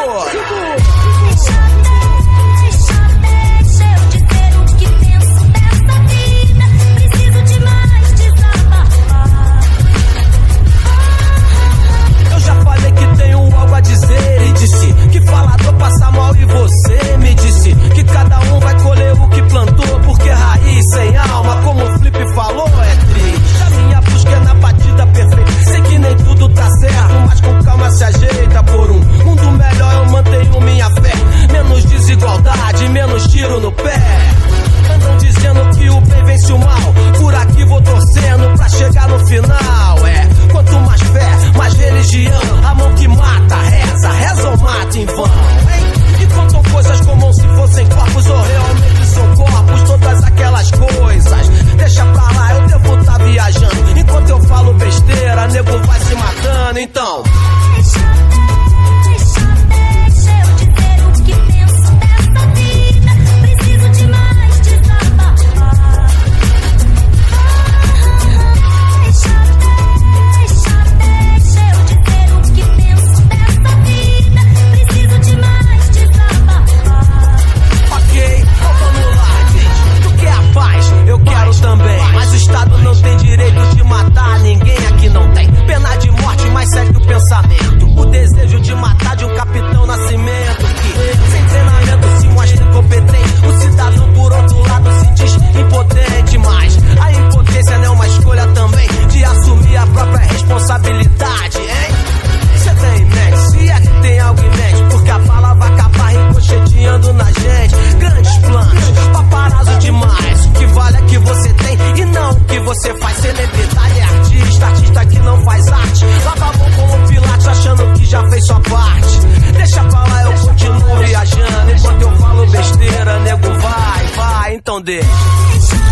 Chico! de menos tiro no pé. Andam dizendo que o bem vence o mal, por aqui vou torcendo que você faz. Celebridade é artista, artista que não faz arte. Lava a mão como Pilates, achando que já fez sua parte. Deixa pra lá, eu continuo viajando. Enquanto eu falo besteira, nego vai, vai, então deixa.